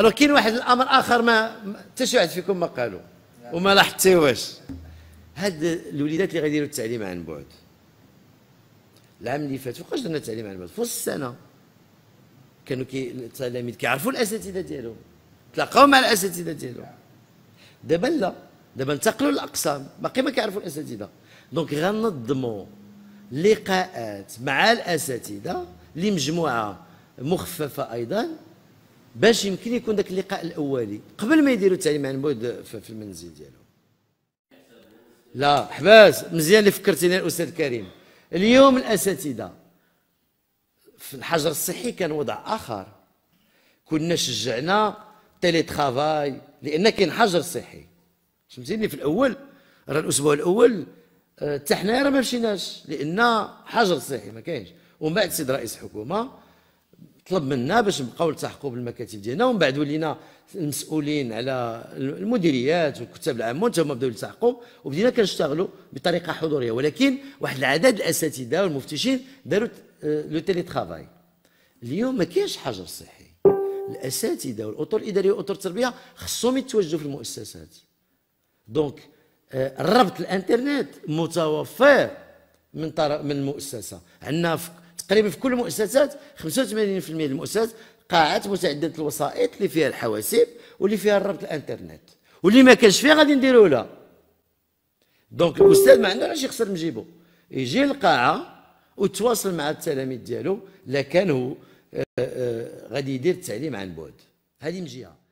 راه كاين واحد الأمر آخر ما حتى شي واحد فيكم ما قالوا وما لاحظتيوش هاد الوليدات اللي غيديروا التعليم عن بعد. العام اللي فات فوقاش درنا التعليم عن بعد؟ في السنة. كانوا كي التلاميذ كيعرفوا الأساتذة ديالهم. تلاقاو مع الأساتذة ديالهم. دابا لا. دابا انتقلوا للأقسام. باقي ما كيعرفوا الأساتذة. donc غنظموا لقاءات مع الأساتذة لمجموعة مخففة أيضا. باش يمكن يكون ذاك اللقاء الأولي قبل ما يديروا التعليم عن بعد في المنزل ديالهم. لا حباس مزيان اللي فكرتيني الأستاذ كريم. اليوم الأساتذة في الحجر الصحي كان وضع آخر. كنا شجعنا تيلي ترافاي لأن كاين حجر صحي. فهمتيني؟ في الأول راه الأسبوع الأول حتى آه، حنايا راه ما مشيناش لأن حجر صحي ما كاينش. ومن بعد سيد رئيس الحكومة طلب منا باش نبقاو نلتحقوا بالمكاتب ديالنا ومن بعد ولينا المسؤولين على المديريات والكتاب العام حتى هما بداو يلتحقوا وبدينا كنشتغلوا بطريقة حضورية. ولكن واحد العدد الأساتذة والمفتشين داروا لو تيلي ترافاي اليوم ما كاينش حجر صحي. الأساتذة والأطر الإدارية واطر التربية خصهم يتواجدوا في المؤسسات. donc آه، الربط الإنترنت متوفر من طرف من المؤسسه عندنا تقريبا في كل المؤسسات 85% من المؤسسات قاعات متعددة الوسائط اللي فيها الحواسيب واللي فيها الربط الإنترنت. واللي ما كانش فيها غادي نديروا له donc الأستاذ ما عنده شي خسر نجيبو يجي للقاعة وتواصل مع التلاميذ ديالو لا كان هو آه، آه، غادي يدير التعليم عن بعد. هذه من جهه